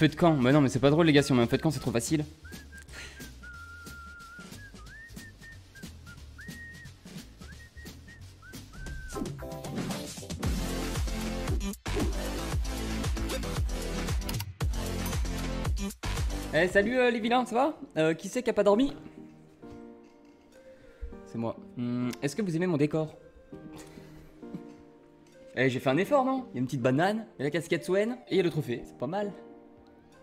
Feu de camp. Bah non, mais c'est pas drôle, les gars, si on met un feu de camp, c'est trop facile. Eh salut euh, les vilains, ça va? Euh, Qui c'est qui a pas dormi? C'est moi. Hmm, Est-ce que vous aimez mon décor? Eh j'ai fait un effort non? Il y a une petite banane, il y a la casquette Swen, et il y a le trophée, c'est pas mal.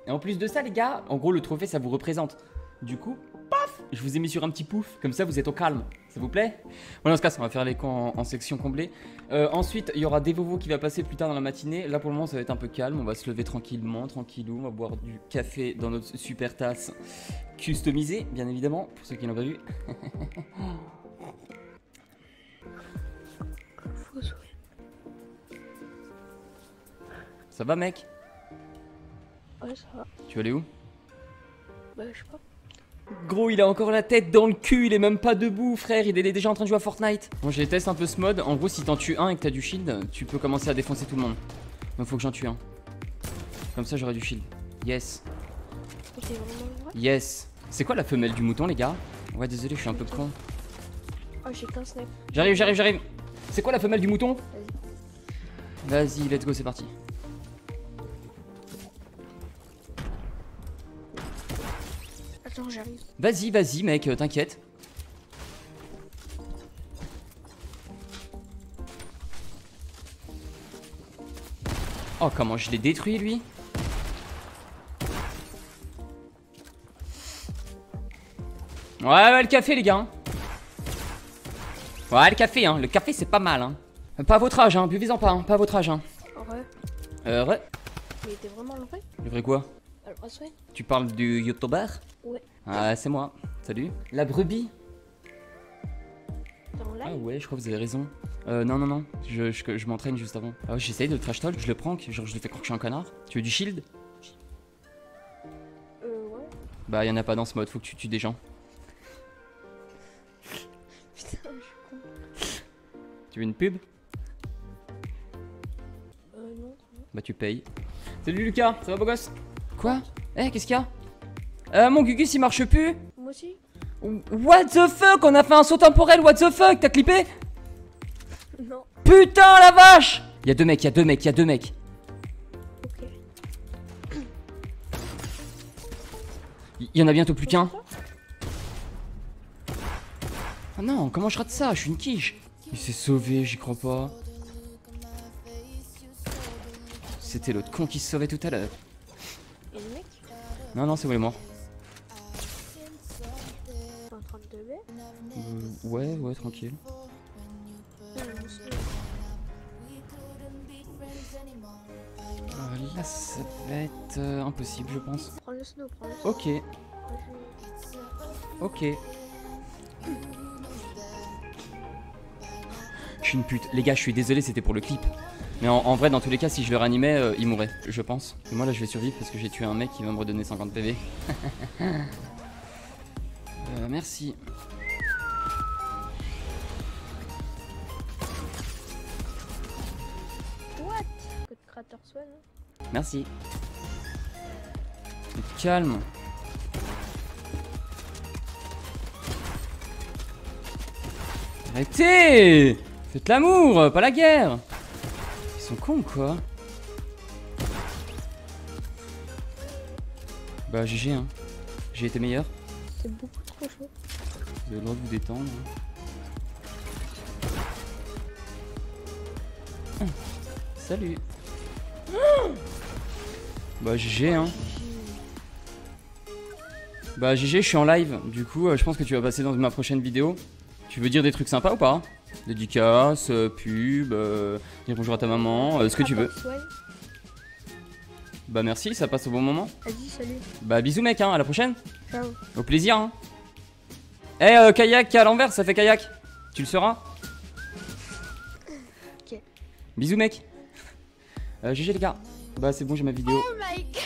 Et en plus de ça les gars, en gros le trophée ça vous représente. Du coup, paf Je vous ai mis sur un petit pouf, comme ça vous êtes au calme, ça vous plaît? Voilà on se casse, on va faire les camps en, en section comblée. Euh, ensuite, il y aura des Vovo qui va passer plus tard dans la matinée. Là pour le moment, ça va être un peu calme. On va se lever tranquillement, tranquillou. On va boire du café dans notre super tasse customisée, bien évidemment, pour ceux qui n'ont pas vu. Ça va, mec? Ouais, ça va. Tu vas aller où? Bah, je sais pas. Gros, il a encore la tête dans le cul. Il est même pas debout, frère. Il est déjà en train de jouer à Fortnite. Bon, je teste un peu ce mode. En gros, si t'en tues un et que t'as du shield, tu peux commencer à défoncer tout le monde. Donc, faut que j'en tue un. Comme ça, j'aurai du shield. Yes. Yes. C'est quoi la femelle du mouton, les gars? Ouais, désolé, je suis un peu con. Oh, j'ai qu'un snap. J'arrive, j'arrive, j'arrive. C'est quoi la femelle du mouton? Vas-y, let's go, c'est parti. Vas-y, vas-y, mec, euh, t'inquiète. Oh, comment je l'ai détruit, lui Ouais, ouais, le café, les gars. hein. Ouais, le café, hein. Le café, c'est pas mal, hein. Pas à votre âge, hein. Buvez-en pas, hein. Pas à votre âge, hein. Euh, ouais. Mais t'es vraiment le vrai Le vrai quoi? Le Tu parles du youtuber? Ouais. Ah, c'est moi. Salut. La brebis Ah ouais, je crois que vous avez raison. Euh, non, non, non, je, je, je m'entraîne juste avant. Ah ouais, j'essaye de trash talk, je le prank, genre je le fais croire que je suis un connard. Tu veux du shield? Euh, ouais. Bah, y en a pas dans ce mode, faut que tu tues des gens. Putain, je suis con. Tu veux une pub? Euh, non. Bah, tu payes. Salut Lucas, ça va beau gosse? Quoi? Eh, qu'est-ce qu'il y a? Euh, mon Gugus il marche plus Moi aussi What the fuck On a fait un saut temporel, what the fuck T'as clippé Non. Putain la vache Y'a deux mecs, y'a deux mecs, y'a deux mecs. Ok. Y y en a bientôt plus qu'un. Ah non, comment je rate ça? Je suis une quiche. Il s'est sauvé, j'y crois pas. C'était l'autre con qui se sauvait tout à l'heure. Et le mec? Non, non, c'est où il est ouais, ouais, tranquille. C'est- Euh, là, ça va être euh, impossible, je pense. Prends le snow, prends le snow. Ok, ok. Je suis une pute. Les gars, je suis désolé, c'était pour le clip. Mais en, en vrai, dans tous les cas, si je le réanimais, euh, il mourrait, je pense. Et moi, là, je vais survivre parce que j'ai tué un mec qui va me redonner 50 PV. Euh, merci. Merci. Calme. Arrêtez Faites l'amour, pas la guerre Ils sont cons quoi? Bah GG hein. J'ai été meilleur. C'est beaucoup trop chaud. Vous avez le droit de vous détendre. Ah, Salut. Bah GG hein. Bah GG, je suis en live. Du coup, euh, je pense que tu vas passer dans ma prochaine vidéo. Tu veux dire des trucs sympas ou pas? Dédicace, euh, pub, euh, dire bonjour à ta maman, euh, ce que tu veux. Bah merci, ça passe au bon moment. Vas-y, salut. Bah bisous mec, hein, à la prochaine. Ciao. Au plaisir. Hein. Eh, euh, kayak à l'envers, ça fait kayak. Tu le seras Ok. Bisous mec. Euh, GG les gars. Bah c'est bon, j'ai ma vidéo. Oh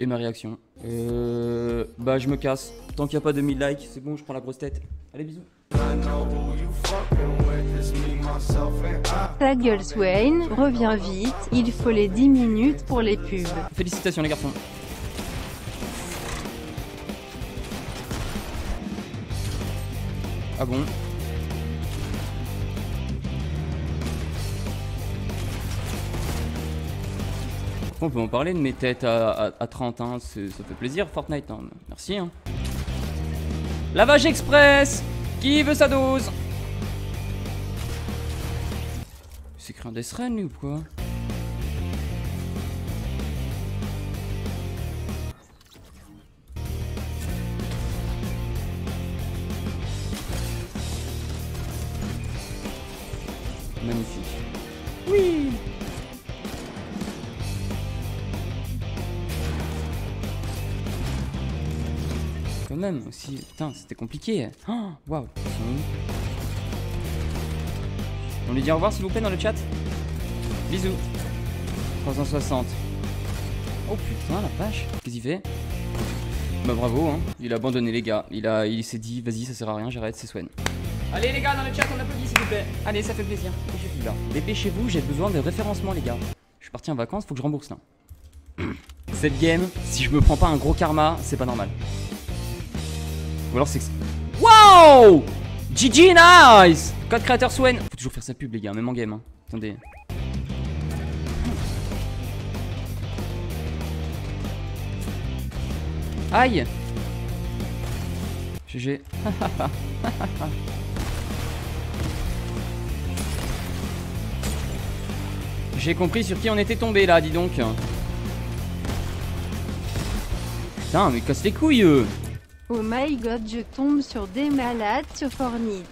Et ma réaction. Euh, bah je me casse. Tant qu'il n'y a pas 2000 likes, c'est bon, je prends la grosse tête. Allez, bisous. Ta gueule Swain, reviens vite, il faut les 10 minutes pour les pubs. Félicitations les garçons. Ah bon? On peut en parler de mes têtes à, 30, hein. ça fait plaisir Fortnite, hein. merci. Hein. Lavage express Qui veut sa dose? C'est écrit un Death Run, ou quoi? Même, aussi. Putain, c'était compliqué. Oh, waouh. On lui dit au revoir s'il vous plaît dans le chat Bisous. 360. Oh putain la vache. Qu'est-ce qu'il fait? Bah bravo hein. Il a abandonné les gars. Il a il s'est dit vas-y ça sert à rien, j'arrête, c'est Swen. Allez les gars dans le chat on applaudit s'il vous plaît. Allez ça fait plaisir. Dépêchez-vous, j'ai besoin de référencement les gars. Je suis parti en vacances, faut que je rembourse là. Cette game, si je me prends pas un gros karma, c'est pas normal. Ou alors c'est... Wow GG nice Code créateur Swen Faut toujours faire sa pub les gars, même en game. Hein. Attendez. Aïe GG. J'ai compris sur qui on était tombé là, dis donc. Putain, mais casse les couilles Oh my god, je tombe sur des malades sur Fortnite.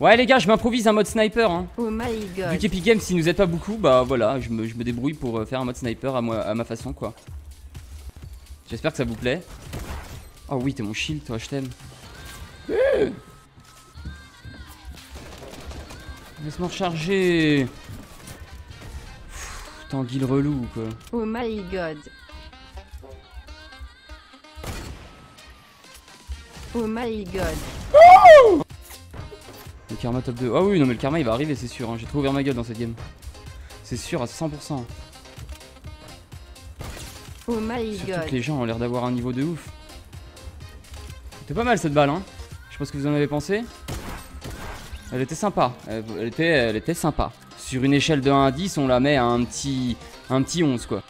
Ouais les gars, je m'improvise un mode sniper hein. Oh my god. Vu qu'Epic Games, si nous êtes pas beaucoup, bah voilà, je me, débrouille pour euh, faire un mode sniper à, moi, à ma façon quoi. J'espère que ça vous plaît. Oh oui, t'es mon shield toi, je t'aime. Laisse-moi recharger. Le relou quoi. Oh my god. Oh my god. le karma top 2. Ah oui, non mais le karma il va arriver, c'est sûr. Hein. J'ai trop ouvert ma gueule dans cette game. C'est sûr à 100%. Oh my Surtout que les gens ont l'air d'avoir un niveau de ouf. C'était pas mal cette balle, hein. Je sais pas ce que vous en avez pensé. Elle était sympa. Elle, était, elle était sympa. Sur une échelle de 1 à 10, on la met à un petit, un petit 11 quoi.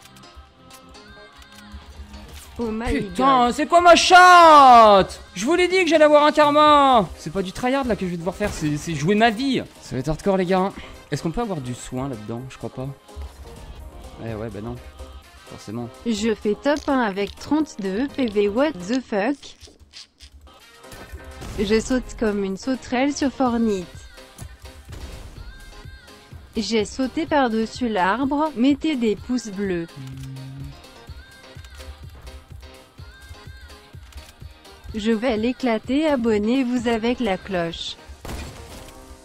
Oh my Putain, c'est quoi ma chatte? Je vous l'ai dit que j'allais avoir un karma C'est pas du tryhard là que je vais devoir faire, c'est jouer ma vie Ça va être hardcore les gars. Est-ce qu'on peut avoir du soin là-dedans? Je crois pas. Eh ouais, bah non. Forcément. Je fais top 1 avec 32 PV, what the fuck? Je saute comme une sauterelle sur Fornite. J'ai sauté par-dessus l'arbre, mettez des pouces bleus. Je vais l'éclater, abonnez-vous avec la cloche.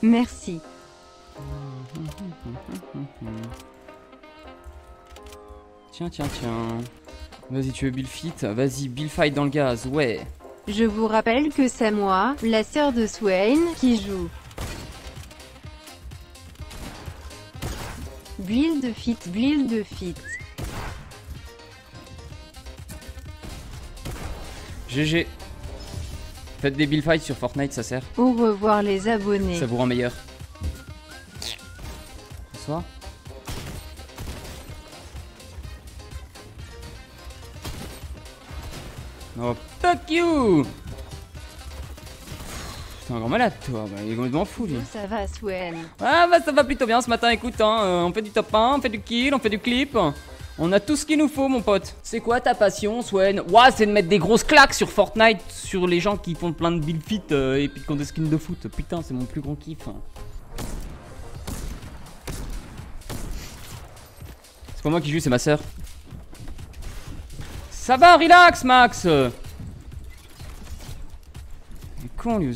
Merci. Tiens, tiens, tiens. Vas-y, tu veux Bill Fit Vas-y, Bill Fight dans le gaz, ouais. Je vous rappelle que c'est moi, la sœur de Swain, qui joue. Build fit, build fit. GG. Faites des build fights sur Fortnite, ça sert. Au revoir les abonnés. Ça vous rend meilleur. Bonsoir. Oh, fuck you un grand malade, toi. Bah, il est complètement fou, lui. Ça va, Swen. Ah, bah, ça va plutôt bien ce matin. Écoute, hein, euh, on fait du top 1, on fait du kill, on fait du clip. On a tout ce qu'il nous faut, mon pote. C'est quoi ta passion, Swen? Ouah, c'est de mettre des grosses claques sur Fortnite, sur les gens qui font plein de build fit euh, et puis qui ont des skins de foot. Putain, c'est mon plus grand kiff. Hein. C'est pas moi qui joue, c'est ma soeur. Ça va, relax, Max con lui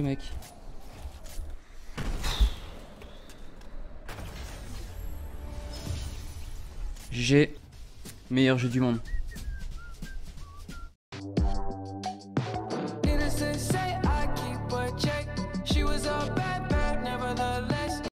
mec. Meilleur jeu du monde.